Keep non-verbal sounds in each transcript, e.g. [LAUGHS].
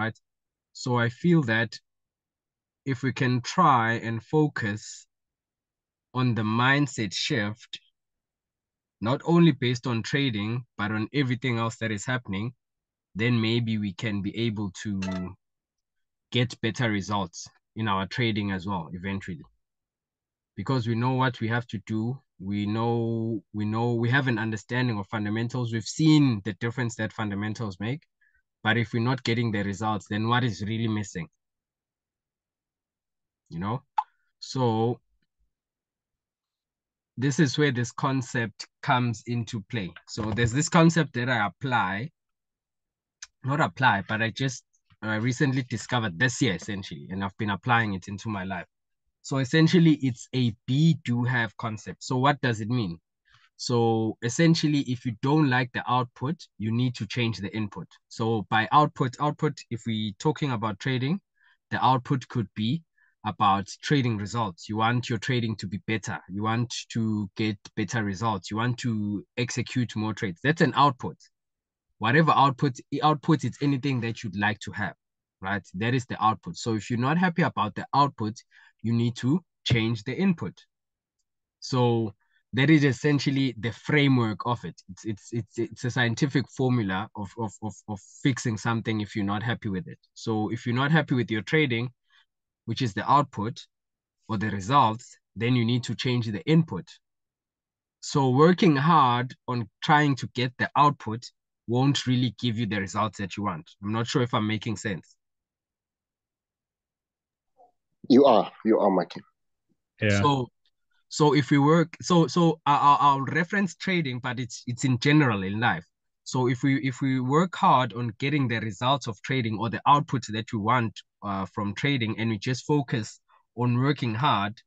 right? So I feel that if we can try and focus on the mindset shift, not only based on trading, but on everything else that is happening, then maybe we can be able to get better results in our trading as well eventually. Because we know what we have to do. We know we know we have an understanding of fundamentals. We've seen the difference that fundamentals make but if we're not getting the results then what is really missing you know so this is where this concept comes into play so there's this concept that i apply not apply but i just I recently discovered this year essentially, and I've been applying it into my life. So essentially, it's a be do have concept. So what does it mean? So essentially, if you don't like the output, you need to change the input. So by output, output, if we're talking about trading, the output could be about trading results. You want your trading to be better. You want to get better results. You want to execute more trades. That's an output whatever output output it's anything that you'd like to have right that is the output so if you're not happy about the output you need to change the input so that is essentially the framework of it it's it's it's, it's a scientific formula of, of of of fixing something if you're not happy with it so if you're not happy with your trading which is the output or the results then you need to change the input so working hard on trying to get the output won't really give you the results that you want. I'm not sure if I'm making sense. You are, you are, Mikey. Yeah. So, so if we work, so so I'll, reference trading, but it's it's in general in life. So if we if we work hard on getting the results of trading or the output that we want uh, from trading, and we just focus on working hard,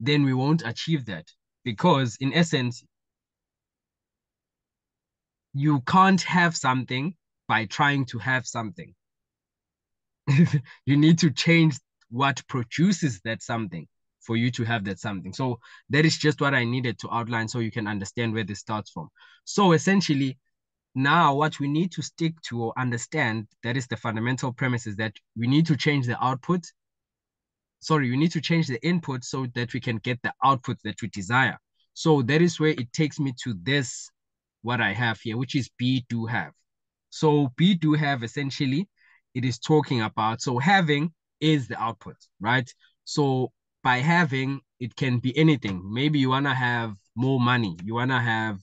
then we won't achieve that because in essence you can't have something by trying to have something. [LAUGHS] you need to change what produces that something for you to have that something. So that is just what I needed to outline so you can understand where this starts from. So essentially, now what we need to stick to or understand that is the fundamental premise is that we need to change the output. Sorry, we need to change the input so that we can get the output that we desire. So that is where it takes me to this what I have here, which is be do have. So be do have essentially it is talking about so having is the output, right? So by having it can be anything. Maybe you wanna have more money, you wanna have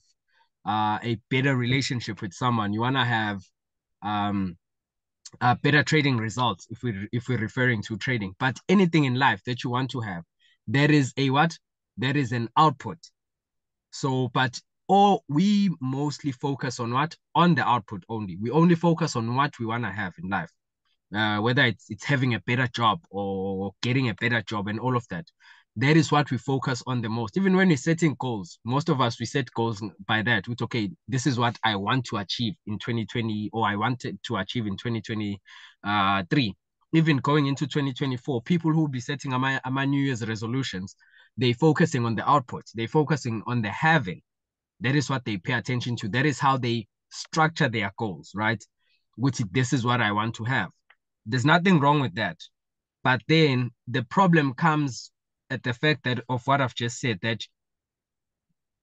uh, a better relationship with someone, you wanna have um better trading results if we if we're referring to trading. But anything in life that you want to have, there is a what? There is an output. So, but or we mostly focus on what on the output only we only focus on what we want to have in life uh, whether it's it's having a better job or getting a better job and all of that that is what we focus on the most even when we're setting goals most of us we set goals by that with okay this is what i want to achieve in 2020 or i wanted to achieve in 2023 uh, even going into 2024 people who will be setting my, my new year's resolutions they focusing on the output they focusing on the having that is what they pay attention to. That is how they structure their goals, right? Which this is what I want to have. There's nothing wrong with that. But then the problem comes at the fact that of what I've just said, that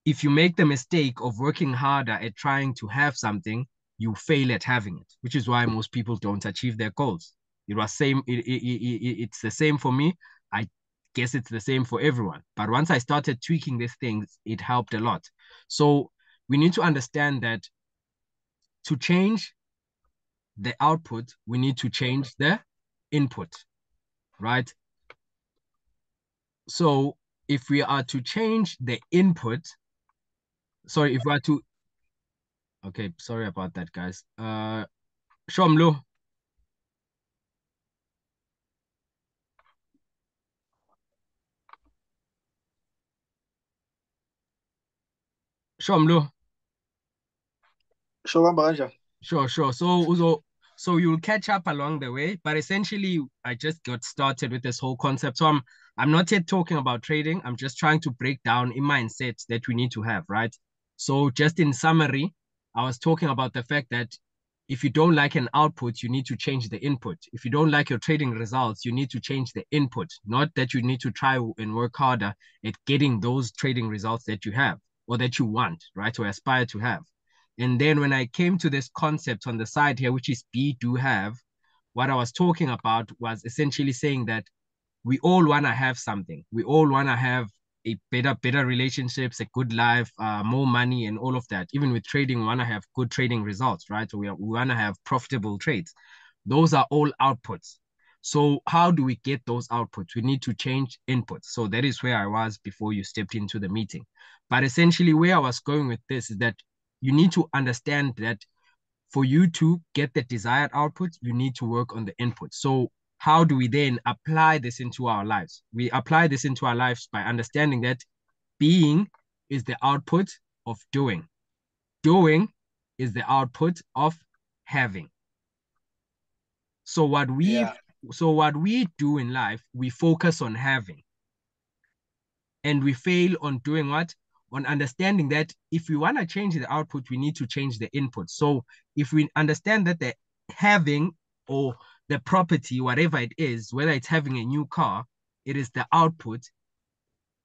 if you make the mistake of working harder at trying to have something, you fail at having it, which is why most people don't achieve their goals. It was same. It, it, it, it's the same for me. I guess it's the same for everyone. But once I started tweaking these things, it helped a lot. So we need to understand that to change the output, we need to change the input, right? So if we are to change the input, sorry, if we are to, okay, sorry about that, guys. Uh, Shomlu, Mlo. Sure. Sure, sure. So, so, so you'll catch up along the way, but essentially, I just got started with this whole concept. So I'm, I'm not yet talking about trading. I'm just trying to break down a mindset that we need to have, right? So, just in summary, I was talking about the fact that if you don't like an output, you need to change the input. If you don't like your trading results, you need to change the input. Not that you need to try and work harder at getting those trading results that you have or that you want, right? Or aspire to have. And then when I came to this concept on the side here, which is be, do, have, what I was talking about was essentially saying that we all want to have something. We all want to have a better, better relationships, a good life, uh, more money, and all of that. Even with trading, we want to have good trading results, right? We, we want to have profitable trades. Those are all outputs. So how do we get those outputs? We need to change inputs. So that is where I was before you stepped into the meeting. But essentially, where I was going with this is that you need to understand that for you to get the desired output, you need to work on the input. So how do we then apply this into our lives? We apply this into our lives by understanding that being is the output of doing. Doing is the output of having. So what we yeah. so what we do in life, we focus on having. And we fail on doing what? On understanding that if we want to change the output, we need to change the input. So if we understand that the having or the property, whatever it is, whether it's having a new car, it is the output.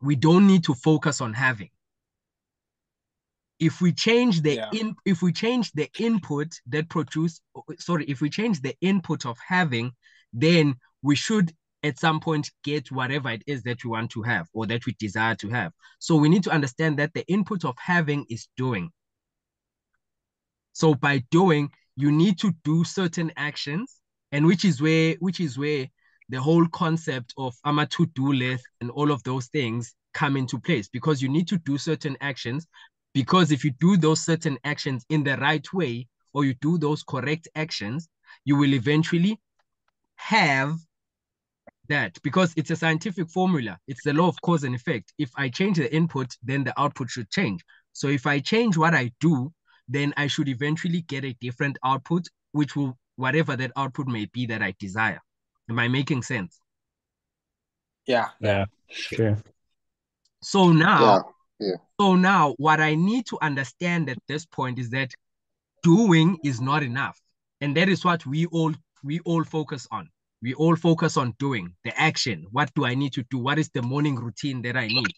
We don't need to focus on having. If we change the yeah. in, if we change the input that produce, sorry, if we change the input of having, then we should at some point get whatever it is that we want to have or that we desire to have. So we need to understand that the input of having is doing. So by doing, you need to do certain actions and which is where which is where the whole concept of ama to-do list and all of those things come into place because you need to do certain actions because if you do those certain actions in the right way or you do those correct actions you will eventually have that because it's a scientific formula it's the law of cause and effect if i change the input then the output should change so if i change what i do then i should eventually get a different output which will whatever that output may be that I desire. Am I making sense? Yeah. Yeah. Sure. So now, yeah. Yeah. so now what I need to understand at this point is that doing is not enough. And that is what we all we all focus on. We all focus on doing the action. What do I need to do? What is the morning routine that I need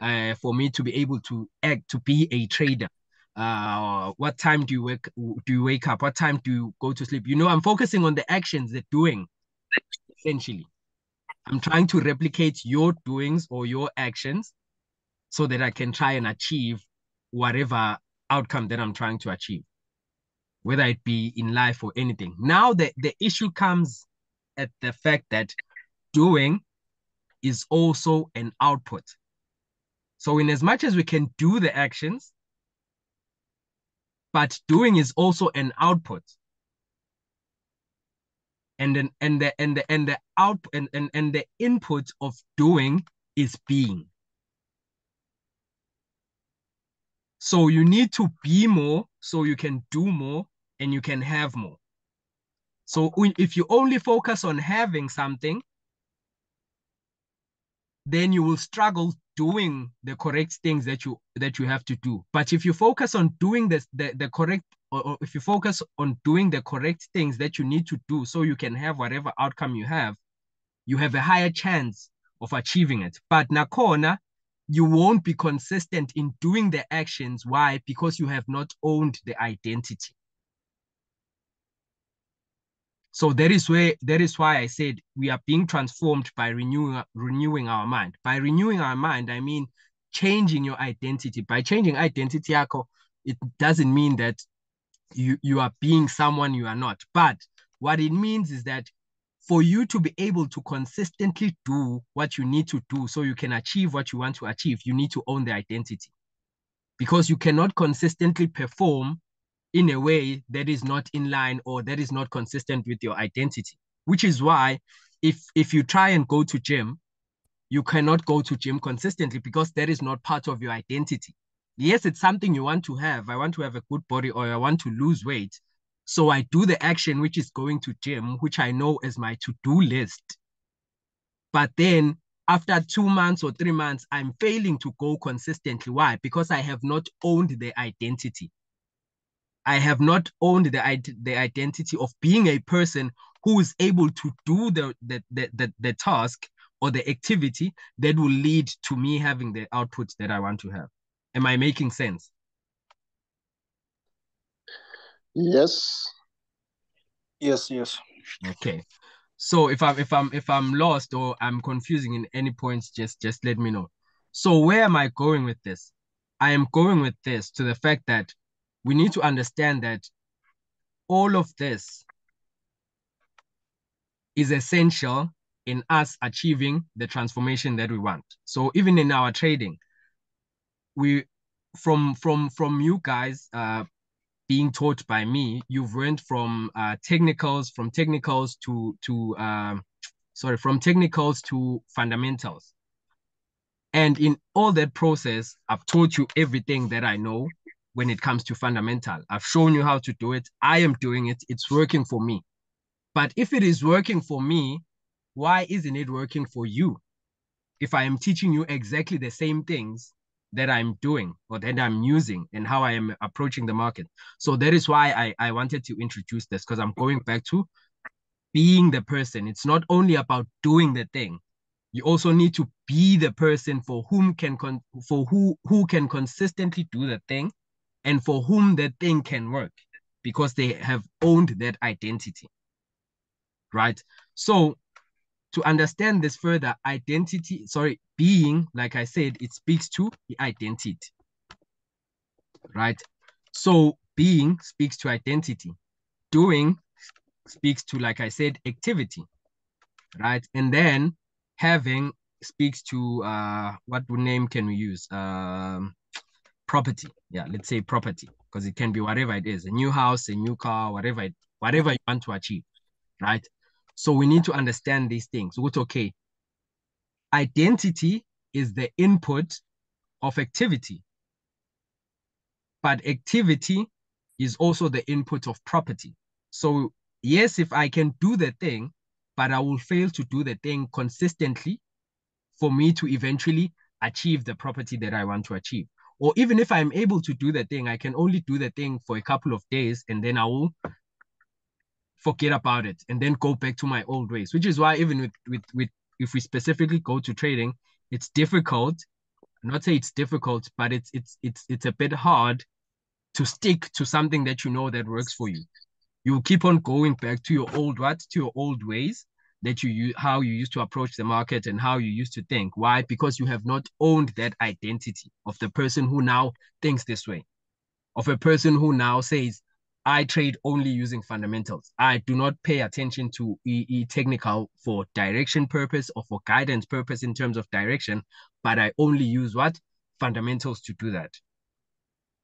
uh, for me to be able to act to be a trader? uh what time do you wake do you wake up what time do you go to sleep you know i'm focusing on the actions they're doing essentially i'm trying to replicate your doings or your actions so that i can try and achieve whatever outcome that i'm trying to achieve whether it be in life or anything now the the issue comes at the fact that doing is also an output. So in as much as we can do the actions but doing is also an output. And then and the and the and the out and, and and the input of doing is being. So you need to be more so you can do more and you can have more so if you only focus on having something then you will struggle doing the correct things that you that you have to do. But if you focus on doing this the, the correct or, or if you focus on doing the correct things that you need to do so you can have whatever outcome you have you have a higher chance of achieving it. But nakona you won't be consistent in doing the actions. Why? Because you have not owned the identity so that is where that is why I said we are being transformed by renewing renewing our mind. By renewing our mind, I mean changing your identity. By changing identity, it doesn't mean that you you are being someone you are not. But what it means is that for you to be able to consistently do what you need to do so you can achieve what you want to achieve, you need to own the identity. Because you cannot consistently perform in a way that is not in line or that is not consistent with your identity which is why if if you try and go to gym you cannot go to gym consistently because that is not part of your identity. Yes it's something you want to have. I want to have a good body or i want to lose weight. So i do the action which is going to gym which i know is my to-do list. But then after two months or three months i'm failing to go consistently. Why? Because i have not owned the identity I have not owned the, the identity of being a person who is able to do the, the, the, the, the task or the activity that will lead to me having the output that I want to have. Am I making sense? Yes. Yes, yes. Okay. So if I'm if I'm if I'm lost or I'm confusing in any points, just just let me know. So where am I going with this? I am going with this to the fact that we need to understand that all of this is essential in us achieving the transformation that we want. So even in our trading, we from from from you guys uh being taught by me, you've went from uh technicals, from technicals to to uh, sorry, from technicals to fundamentals. And in all that process, I've taught you everything that I know when it comes to fundamental. I've shown you how to do it. I am doing it. It's working for me. But if it is working for me, why isn't it working for you? If I am teaching you exactly the same things that I'm doing or that I'm using and how I am approaching the market. So that is why I, I wanted to introduce this because I'm going back to being the person. It's not only about doing the thing. You also need to be the person for whom can con- for who who can consistently do the thing and for whom that thing can work because they have owned that identity right? So to understand this further, identity, sorry, being, like I said, it speaks to the identity, right? So being speaks to identity. Doing speaks to, like I said, activity, right? And then having speaks to, uh, what name can we use? Um, property. Yeah, let's say property, because it can be whatever it is, a new house, a new car, whatever, it, whatever you want to achieve, right? So we need to understand these things. What okay? Identity is the input of activity. But activity is also the input of property. So yes, if I can do the thing, but I will fail to do the thing consistently for me to eventually achieve the property that I want to achieve. Or even if I'm able to do the thing, I can only do the thing for a couple of days and then I will forget about it and then go back to my old ways which is why even with with with if we specifically go to trading it's difficult not say it's difficult but it's it's it's it's a bit hard to stick to something that you know that works for you. You keep on going back to your old what to your old ways that you use how you used to approach the market and how you used to think why because you have not owned that identity of the person who now thinks this way of a person who now says I trade only using fundamentals. I do not pay attention to EE technical for direction purpose or for guidance purpose in terms of direction, but I only use what? Fundamentals to do that.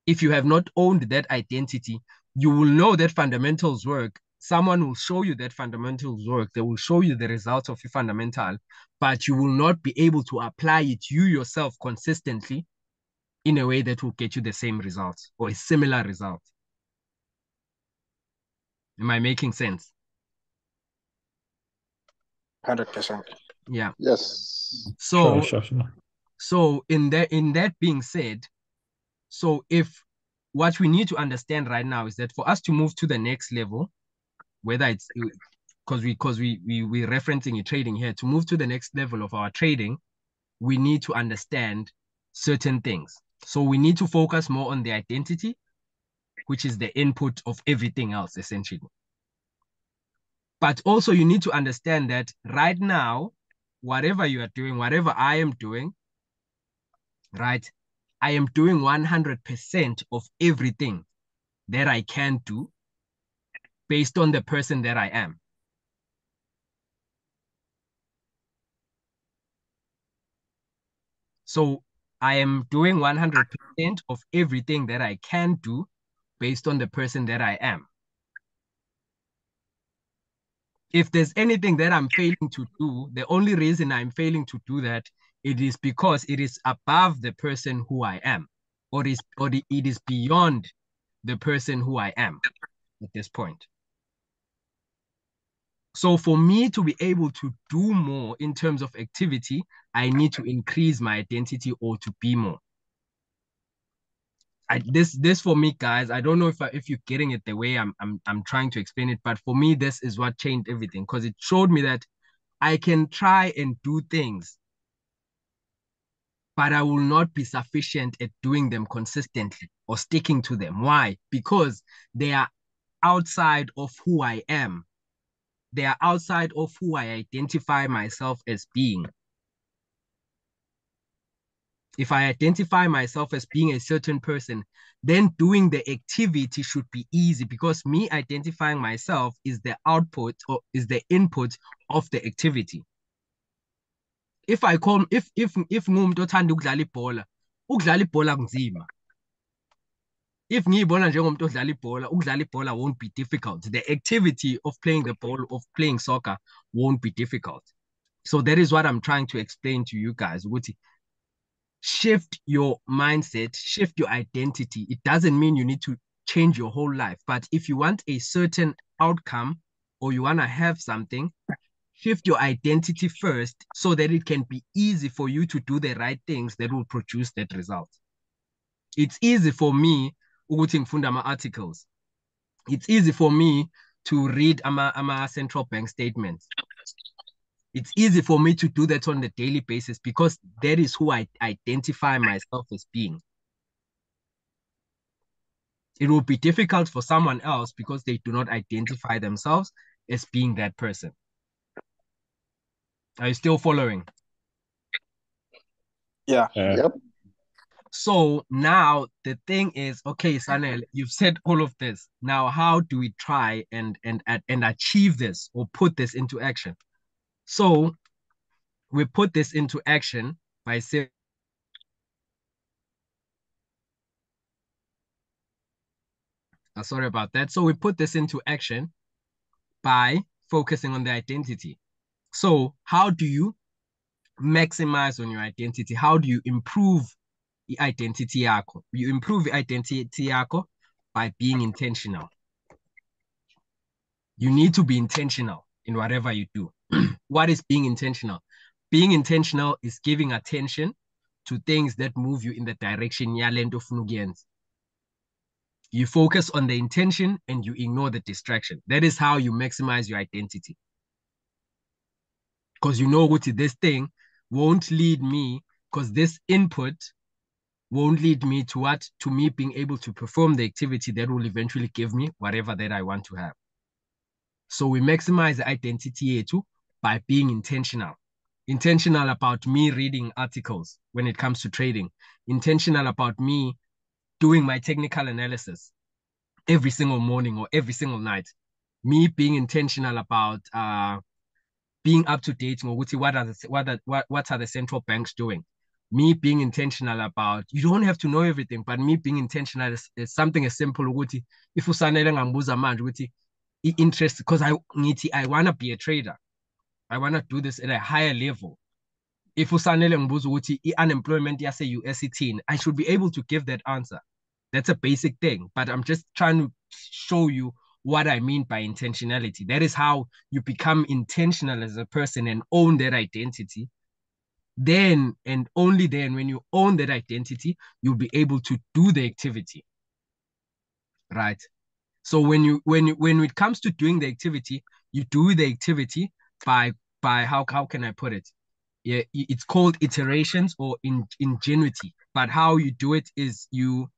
If you have not owned that identity, you will know that fundamentals work. Someone will show you that fundamentals work. They will show you the results of your fundamental, but you will not be able to apply it you yourself consistently in a way that will get you the same results or a similar result. Am I making sense? 100%. Yeah. Yes. So Sure, sure, sure. so in that in that being said, so if what we need to understand right now is that for us to move to the next level, whether it's because we because we we we're referencing a trading here, to move to the next level of our trading, we need to understand certain things. So we need to focus more on the identity which is the input of everything else essentially. But also you need to understand that right now, whatever you are doing, whatever I am doing, right, I am doing 100% of everything that I can do based on the person that I am. So I am doing 100% of everything that I can do based on the person that I am. If there's anything that I'm failing to do, the only reason I'm failing to do that, it is because it is above the person who I am, or is or it is beyond the person who I am at this point. So for me to be able to do more in terms of activity, I need to increase my identity or to be more. I this this for me, guys. I don't know if I, if you're getting it the way I'm I'm I'm trying to explain it, but for me, this is what changed everything because it showed me that I can try and do things, but I will not be sufficient at doing them consistently or sticking to them. Why? Because they are outside of who I am. They are outside of who I identify myself as being if I identify myself as being a certain person, then doing the activity should be easy because me identifying myself is the output or is the input of the activity. If I call if if if ngumuntu othanda ukudlala ibhola, ukudlala ibhola. If ngiyibona njengomuntu odlala ibhola, ukudlala ibhola won't be difficult. The activity of playing the ball of playing soccer won't be difficult. So that is what I'm trying to explain to you guys. Shift your mindset, shift your identity. It doesn't mean you need to change your whole life, but if you want a certain outcome or you want to have something, shift your identity first so that it can be easy for you to do the right things that will produce that result. It's easy for me ukuthi ngifunda ama-articles. It's easy for me to read ama, ama central bank statements it's easy for me to do that on a daily basis because that is who I identify myself as being. It will be difficult for someone else because they do not identify themselves as being that person. Are you still following? Yeah. Uh, yep. So now the thing is, okay, Sanel, you've said all of this. Now, how do we try and and and achieve this or put this into action? So we put this into action by saying uh, sorry about that. So we put this into action by focusing on the identity. So how do you maximize on your identity? How do you improve identity yako? You improve identity yako by being intentional. You need to be intentional in whatever you do. [CLEARS THROAT] what is being intentional? Being intentional is giving attention to things that move you in the direction yalento funugians. You focus on the intention and you ignore the distraction. That is how you maximize your identity. Because you know what this thing won't lead me, because this input won't lead me to what? To me being able to perform the activity that will eventually give me whatever that I want to have. So we maximize the identity too by being intentional. Intentional about me reading articles when it comes to trading. Intentional about me doing my technical analysis every single morning or every single night. Me being intentional about uh, being up to date what are the what are, what, what are the central banks doing me being intentional about you don't have to know everything but me being intentional is, is something as simple ukuthi if usanele ngangibuza manje ukuthi i-interest because I ngithi I want to be a trader I want to do this at a higher level if usanele ngibuza ukuthi i-unemployment yase-US ithini I should be able to give that answer that's a basic thing but I'm just trying to show you what I mean by intentionality. That is how you become intentional as a person and own that identity. Then and only then, when you own that identity, you'll be able to do the activity. Right. So when you when when it comes to doing the activity, you do the activity by by how how can I put it? Yeah, it's called iterations or in ingenuity. But how you do it is you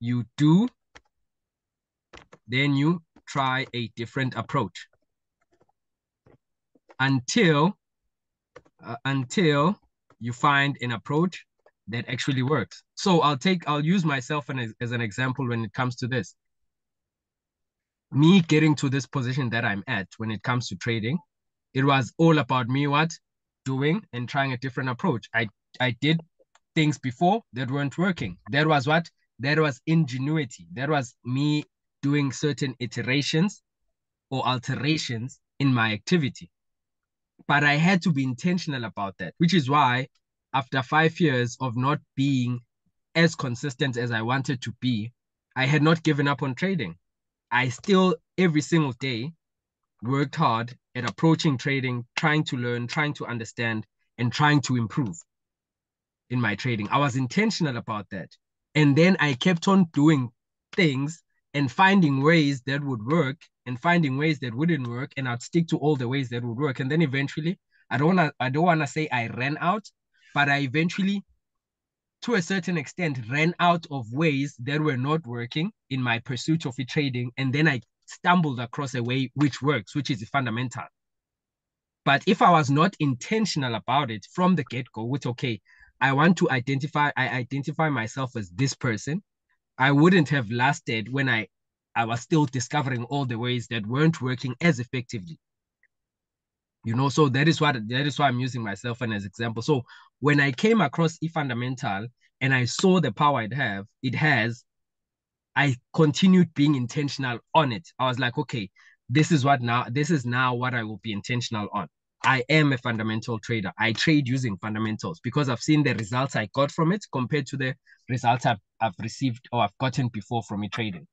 you do then you try a different approach until uh, until you find an approach that actually works. So i'll take i'll use myself as an example when it comes to this. Me getting to this position that i'm at when it comes to trading it was all about me what? Doing and trying a different approach. I i did things before that weren't working. That was what? That was ingenuity. That was me doing certain iterations or alterations in my activity. But I had to be intentional about that, which is why after five years of not being as consistent as I wanted to be, I had not given up on trading. I still, every single day, worked hard at approaching trading, trying to learn, trying to understand, and trying to improve in my trading. I was intentional about that. And then I kept on doing things and finding ways that would work and finding ways that wouldn't work. And I'd stick to all the ways that would work. And then eventually, I don't wanna I don't wanna say I ran out, but I eventually, to a certain extent, ran out of ways that were not working in my pursuit of e-trading. And then I stumbled across a way which works, which is fundamental. But if I was not intentional about it from the get-go, with okay, I want to identify, I identify myself as this person, I wouldn't have lasted when I I was still discovering all the ways that weren't working as effectively. You know, so that is what that is why I'm using myself and as example. So when I came across e-fundamental and I saw the power it have, it has, I continued being intentional on it. I was like, okay, this is what now, this is now what I will be intentional on. I am a fundamental trader. I trade using fundamentals because I've seen the results I got from it compared to the results I've, I've received or I've gotten before from it trading.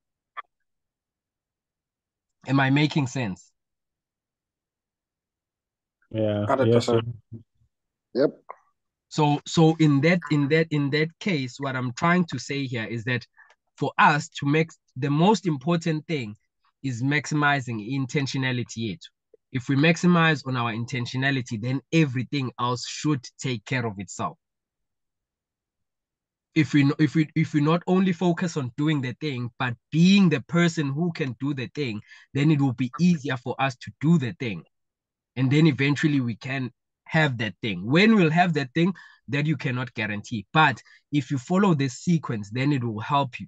Am I making sense? Yeah. 100%. Yes, sir. Yep. So so in that in that in that case, what I'm trying to say here is that for us to make the most important thing is maximizing intentionality yet. If we maximize on our intentionality, then everything else should take care of itself. If we if we if we not only focus on doing the thing, but being the person who can do the thing, then it will be easier for us to do the thing. And then eventually we can have that thing. When we'll have that thing, that you cannot guarantee. But if you follow this sequence, then it will help you.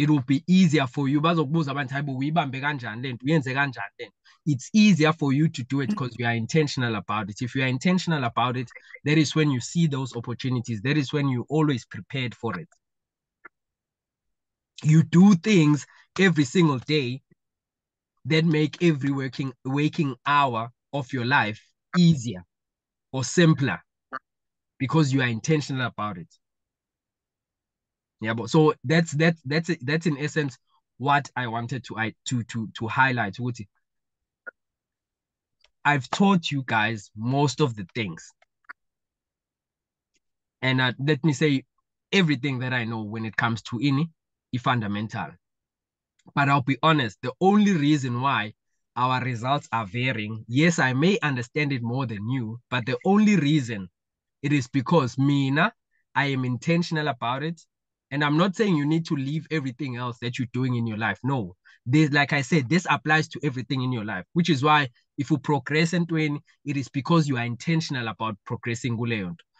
It will be easier for you. Bazokubuza abantu, "Hayi bo, uyibambe kanjani le nto? Uyenze kanjani le nto?" It's easier for you to do it mm. because you are intentional about it. If you are intentional about it, that is when you see those opportunities. That is when you always prepared for it. You do things every single day that make every working waking hour of your life easier or simpler because you are intentional about it. Yeah, but so that's that's that's that's in essence what I wanted to I to to to highlight. I've taught you guys most of the things, and uh, let me say everything that I know when it comes to ini, fundamental. But I'll be honest, the only reason why our results are varying, yes, I may understand it more than you, but the only reason it is because Mina, I am intentional about it. And I'm not saying you need to leave everything else that you're doing in your life. No, this, like I said, this applies to everything in your life, which is why if you progress into it, it is because you are intentional about progressing.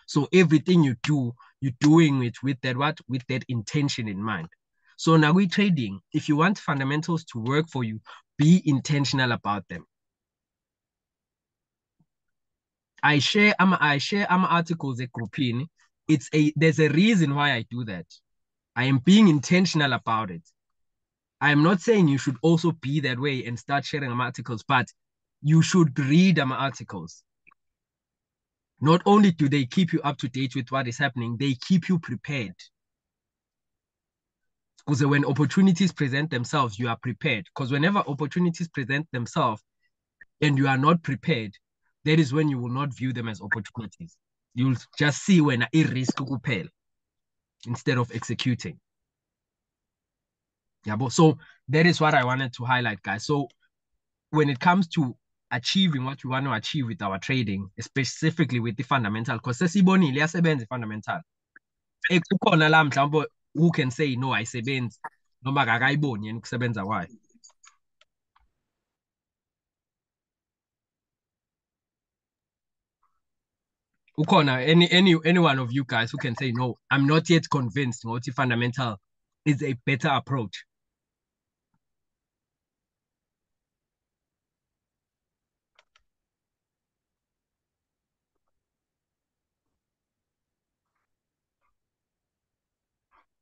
So everything you do, you're doing it with that what? With that intention in mind. So now we trading. If you want fundamentals to work for you, be intentional about them. I share I'm I share I'm articles at grouping. It's a there's a reason why I do that. I am being intentional about it. I am not saying you should also be that way and start sharing my articles, but you should read my articles. Not only do they keep you up to date with what is happening, they keep you prepared. Because when opportunities present themselves, you are prepared. Because whenever opportunities present themselves and you are not prepared, that is when you will not view them as opportunities. You'll just see when a risk kuphela instead of executing. Yeah, but so that is what I wanted to highlight, guys. So when it comes to achieving what we want to achieve with our trading, specifically with the fundamental, because sesibonile iyasebenza i-fundamental. Eh, kukhona la mhlawumbe who can say no ayisebenzi noma akakayiboni yena ukusebenza kwayo. Ukhona any any any one of you guys who can say no, I'm not yet convinced ngokuthi fundamental is a better approach.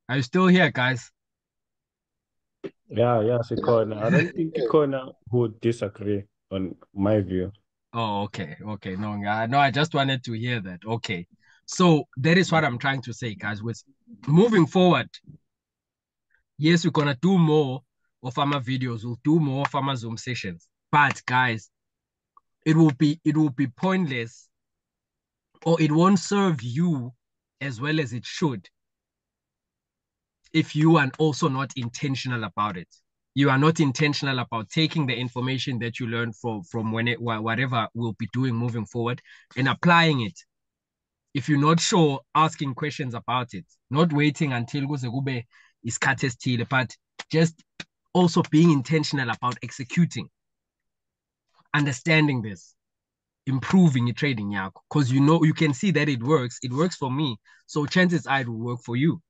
Are you still here, guys? Yeah, yes, Ikona. I don't think Ikona would disagree on my view. Oh, okay, okay. No, I no, I just wanted to hear that. Okay. So that is what I'm trying to say, guys. With moving forward, yes, we're gonna do more of our videos, we'll do more of our Zoom sessions. But guys, it will be it will be pointless or it won't serve you as well as it should if you are also not intentional about it you are not intentional about taking the information that you learn from from when it whatever we'll be doing moving forward and applying it. If you're not sure asking questions about it. Not waiting until kube isikhathi esithile but just also being intentional about executing. Understanding this. Improving your trading yakho. Because you know you can see that it works. It works for me. So chances are it will work for you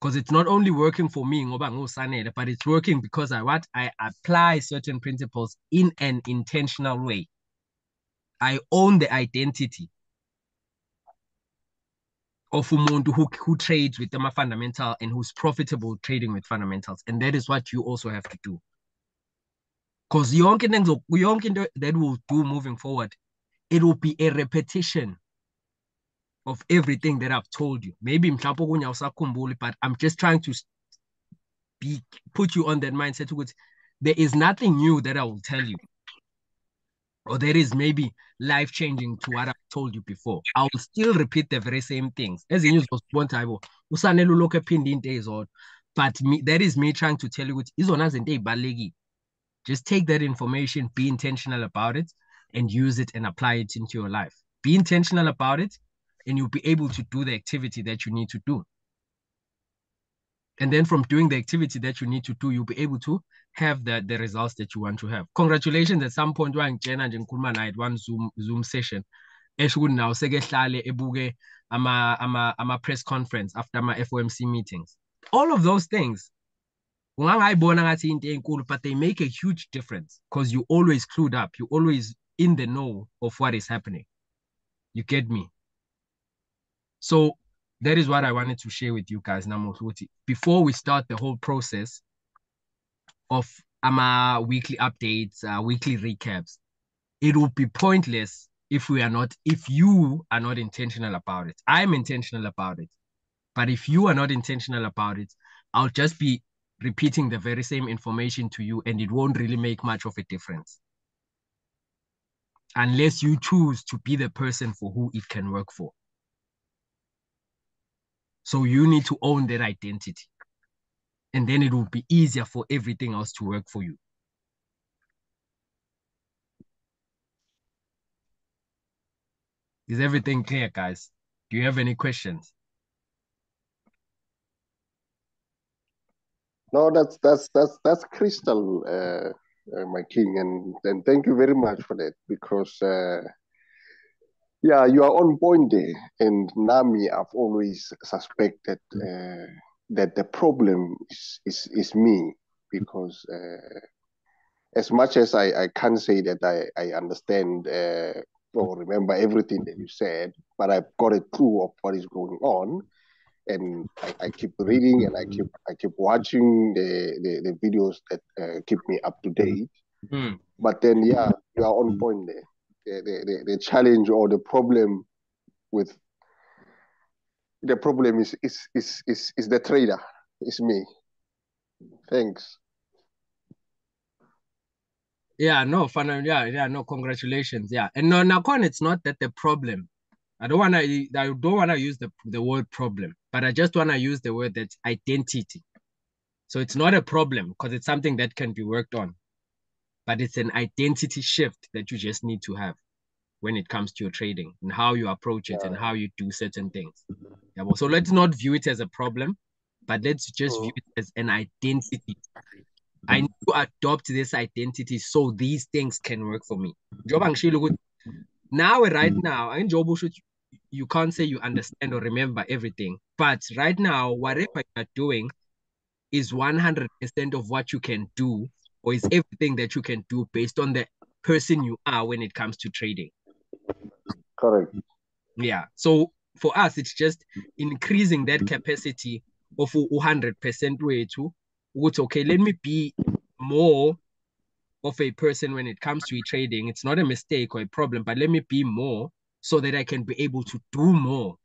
because it's not only working for me but it's working because I what I apply certain principles in an intentional way. I own the identity of umuntu who, who trades with the fundamental and who's profitable trading with fundamentals. And that is what you also have to do. Because yonke into that will do moving forward, it will be a repetition of everything that I've told you. Maybe but I'm just trying to be put you on that mindset which there is nothing new that I will tell you. Or there is maybe life changing to what I've told you before. I will still repeat the very same things. As in one time, but me, that is me trying to tell you what is on us and just take that information, be intentional about it, and use it and apply it into your life. Be intentional about it, and you'll be able to do the activity that you need to do. And then from doing the activity that you need to do, you'll be able to have the, the results that you want to have. Congratulations at some point wangitshena nje ngikhuluma naye one Zoom Zoom session. Esho ukuthi nawo sekehlale ebuke ama ama ama press conference after ama FOMC meetings. All of those things ungangayibona ngathi into enkulu but they make a huge difference because you always clued up, you always in the know of what is happening. You get me? So that is what I wanted to share with you guys. Before we start the whole process of our weekly updates, uh, weekly recaps, it would be pointless if we are not, if you are not intentional about it. I'm intentional about it. But if you are not intentional about it, I'll just be repeating the very same information to you and it won't really make much of a difference. Unless you choose to be the person for who it can work for. So you need to own that identity. And then it will be easier for everything else to work for you. Is everything clear, guys? Do you have any questions? No, that's that's that's that's crystal, uh, uh, my king, and and thank you very much for that because uh, yeah, you are on point there. And Nami, I've always suspected uh, that the problem is, is, is me because uh, as much as I, I can't say that I, I understand uh, or remember everything that you said, but I've got a clue of what is going on. And I, I keep reading and I keep I keep watching the, the, the videos that uh, keep me up to date. Mm. But then, yeah, you are on point there the, the, the challenge or the problem with the problem is is is is, is the trader. It's me. Thanks. Yeah, no, fun. Yeah, yeah, no, congratulations. Yeah, and no, Nakon, it's not that the problem. I don't wanna. I don't wanna use the the word problem, but I just wanna use the word that identity. So it's not a problem because it's something that can be worked on but it's an identity shift that you just need to have when it comes to your trading and how you approach it yeah. and how you do certain things. Yeah, well, so let's not view it as a problem, but let's just oh. view it as an identity. I need to adopt this identity so these things can work for me. Mm. Now, right now, you can't say you understand or remember everything, but right now, whatever you're doing is 100% of what you can do or is everything that you can do based on the person you are when it comes to trading. Correct. Yeah. So for us, it's just increasing that capacity of 100% way to, which, okay, let me be more of a person when it comes to trading. It's not a mistake or a problem, but let me be more so that I can be able to do more